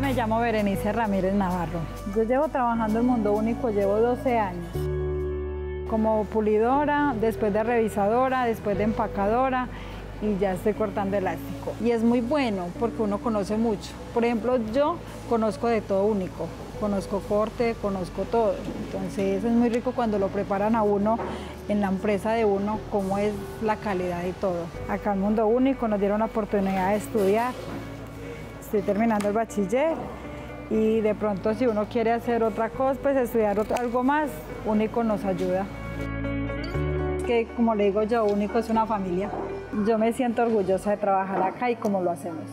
me llamo Berenice Ramírez Navarro. Yo llevo trabajando en Mundo Único, llevo 12 años. Como pulidora, después de revisadora, después de empacadora y ya estoy cortando elástico. Y es muy bueno porque uno conoce mucho. Por ejemplo, yo conozco de todo único, conozco corte, conozco todo. Entonces es muy rico cuando lo preparan a uno en la empresa de uno, cómo es la calidad y todo. Acá en Mundo Único nos dieron la oportunidad de estudiar. Estoy terminando el bachiller y de pronto si uno quiere hacer otra cosa, pues estudiar algo más, Único nos ayuda. Que como le digo yo, Único es una familia. Yo me siento orgullosa de trabajar acá y cómo lo hacemos.